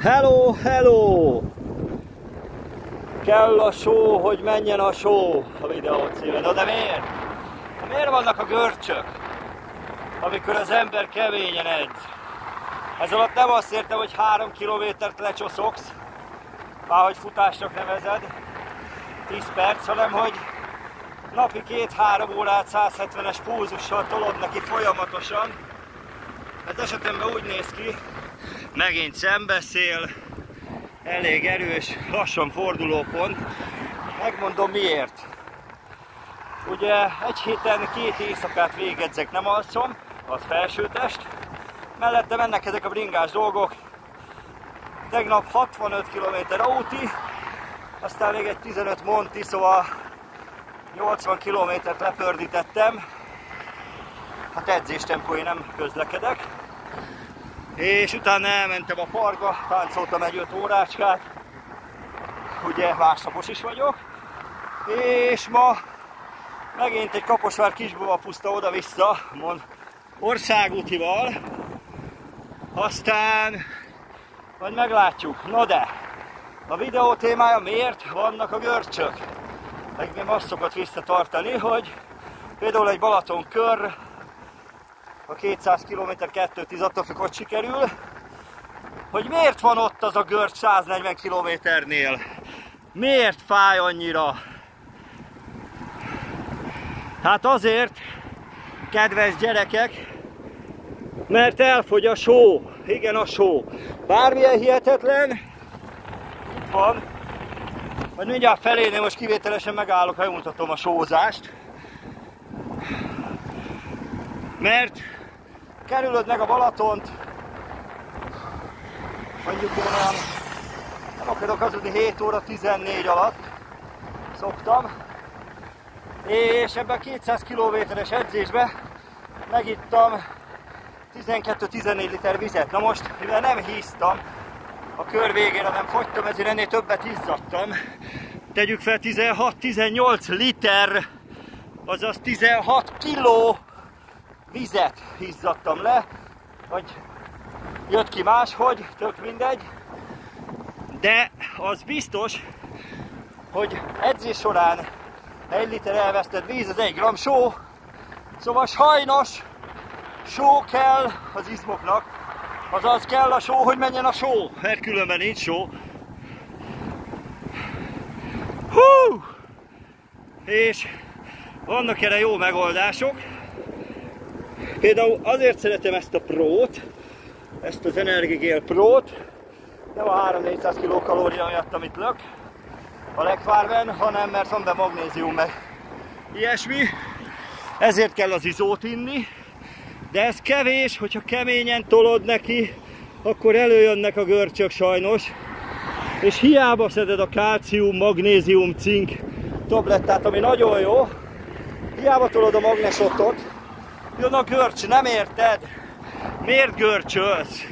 Hello, hello! Kell a só, hogy menjen a só a videó címe. De miért? Miért vannak a görcsök, amikor az ember keményen edz? Ez alatt nem azt értem, hogy három kilométert lecsoszogsz, már hogy futásnak nevezed, 10 perc, hanem hogy napi két-három órát 170-es pulzussal tolod neki folyamatosan. Ez esetemben úgy néz ki, megint szembeszél, elég erős, lassan fordulópont. Megmondom miért. Ugye egy héten két éjszakát végedzek, nem alszom, az felsőtest. Mellette mennek ezek a bringás dolgok. Tegnap 65 km auti, aztán még egy 15 monti, szóval 80 kilométert lepördítettem. Hát edzés tempói nem közlekedek. És utána elmentem a parkba, táncoltam egy 5 órácskát. Ugye másnapos is vagyok. És ma megint egy Kaposvár kisbova puszta oda-vissza, mond országútival. Aztán majd meglátjuk. No de, a videó témája miért vannak a görcsök? Engem azt szokott visszatartani, hogy például egy Balaton kör a 200 km 210 attól függ, hogy sikerül, hogy miért van ott az a görcs 140 kilométernél? Miért fáj annyira? Hát azért, kedves gyerekek, mert elfogy a só. Igen, a só. Bármilyen hihetetlen, itt van, majd mindjárt felénél most kivételesen megállok, ha mutatom a sózást. Mert kerülöd meg a Balatont, mondjuk én olyan, nem akarok hazudni, 7 óra 14 alatt szoktam, és ebben a 200 kilométeres edzésbe megittam 12-14 liter vizet. Na most, mivel nem híztam, a kör végére nem fogytam, ezért ennél többet izzadtam. Tegyük fel 16-18 liter, azaz 16 kiló vizet izzadtam le, vagy jött ki máshogy, tök mindegy. De az biztos, hogy edzés során egy liter elvesztett víz, az egy gram só, szóval sajnos só kell az izmoknak, azaz kell a só, hogy menjen a só, mert különben nincs só. Hú! És vannak erre jó megoldások. Például azért szeretem ezt a prót, ezt az Energigél prót, nem a 3-400 kilokalória miatt, amit lök a legvárben, hanem mert van be magnézium meg ilyesmi. Ezért kell az izót inni, de ez kevés, hogyha keményen tolod neki, akkor előjönnek a görcsök sajnos. És hiába szeded a kálcium, magnézium, cink tablettát, ami nagyon jó, hiába tolod a magnesotot, jön a görcs, nem érted? Miért görcsölsz?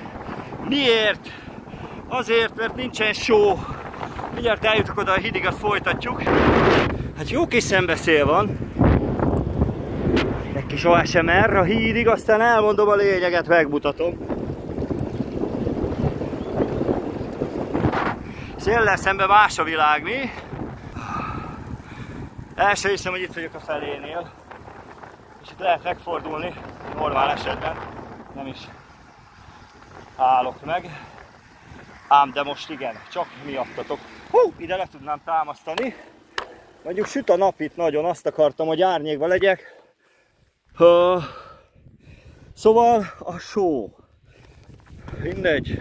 Miért? Azért, mert nincsen só. Mindjárt eljutok oda a hidigat, folytatjuk. Hát jó kis szembeszél van. Egy kis ASMR a hídig, aztán elmondom a lényeget, megmutatom. Széllel szemben más a világ, mi? El sem hiszem, hogy itt vagyok a felénél. És itt lehet megfordulni, normál esetben. Nem is állok meg. Ám de most igen, csak miattatok. Hú, ide le tudnám támasztani. Mondjuk süt a nap itt nagyon, azt akartam, hogy árnyékba legyek. Uh, szóval a só. Mindegy,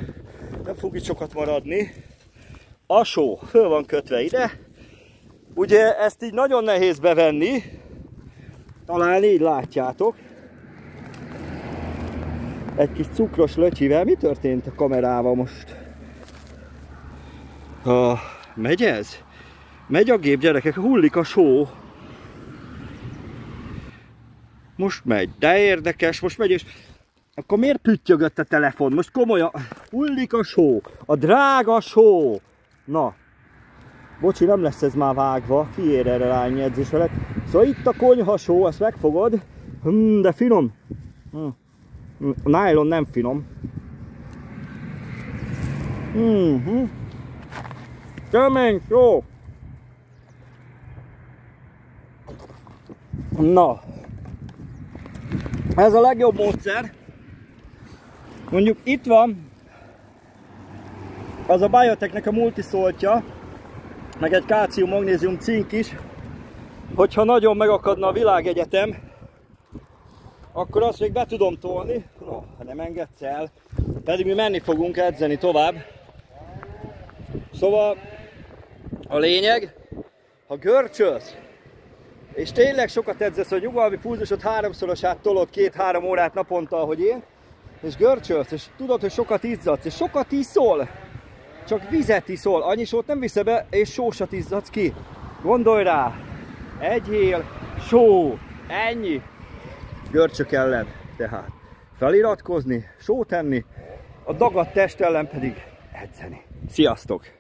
nem fog itt sokat maradni. A só föl van kötve ide. Ugye ezt így nagyon nehéz bevenni. Talán így látjátok. Egy kis cukros löcsivel. Mi történt a kamerával most? Uh, megy ez? Megy a gép, gyerekek, hullik a só. Most megy, de érdekes, most megy, és akkor miért püttyögött a telefon? Most komolyan, hullik a só, a drága só. Na, bocsi, nem lesz ez már vágva, kiér erre lányi edzés veled. Szóval itt a konyha só, ezt megfogod, hmm, de finom. Hmm. Nylon nem finom. Mhm. Kemény, jó. Na. Ez a legjobb módszer. Mondjuk itt van az a Biotechnek a multiszoltja, meg egy kácium, magnézium, cink is, hogyha nagyon megakadna a világegyetem, akkor azt még be tudom tolni, no, nem engedsz el, pedig mi menni fogunk edzeni tovább. Szóval a lényeg, ha görcsölsz, és tényleg sokat edzesz, hogy nyugalmi pulzusod háromszorosát tolod két-három órát naponta, ahogy én, és görcsölsz, és tudod, hogy sokat izzadsz, és sokat iszol, csak vizet iszol, annyi sót nem visze be, és sósat izzadsz ki. Gondolj rá, egyél, só, ennyi. Görcsök ellen tehát feliratkozni, sót enni, a dagadt test ellen pedig edzeni. Sziasztok!